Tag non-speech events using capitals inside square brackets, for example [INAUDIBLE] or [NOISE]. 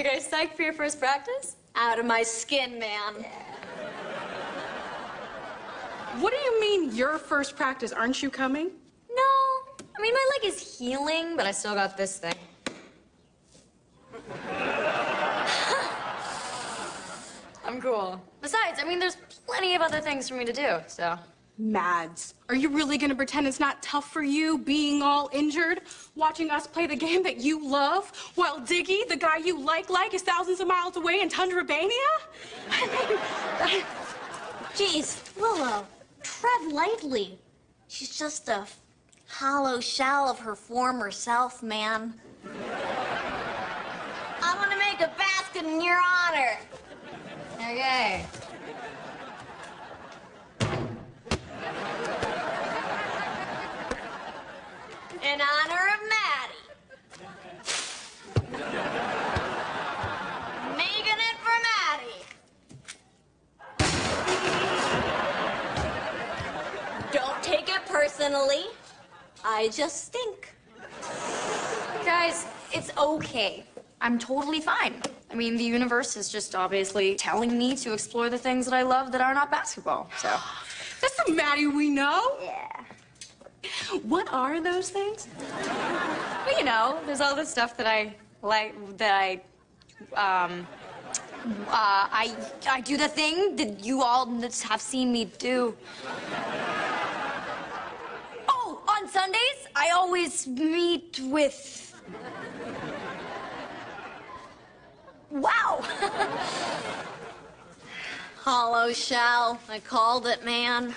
You guys psyched for your first practice? Out of my skin, man. What do you mean your first practice? Aren't you coming? No. I mean, my leg is healing, but I still got this thing. [LAUGHS] I'm cool. Besides, I mean, there's plenty of other things for me to do, so. Mads, are you really gonna pretend it's not tough for you being all injured, watching us play the game that you love, while Diggy, the guy you like, like, is thousands of miles away in Tundrabania? I mean, Jeez, Willow, tread lightly. She's just a hollow shell of her former self, man. I'm gonna make a basket in your honor. Okay. In honor of Maddie. Making it for Maddie. Don't take it personally. I just stink. Guys, it's okay. I'm totally fine. I mean, the universe is just obviously telling me to explore the things that I love that are not basketball, so. that's the Maddie we know. Yeah. What are those things? Well, you know, there's all this stuff that I like, that I, um, uh, I, I do the thing that you all have seen me do. Oh, on Sundays, I always meet with. Wow. [LAUGHS] Hollow shell. I called it, man.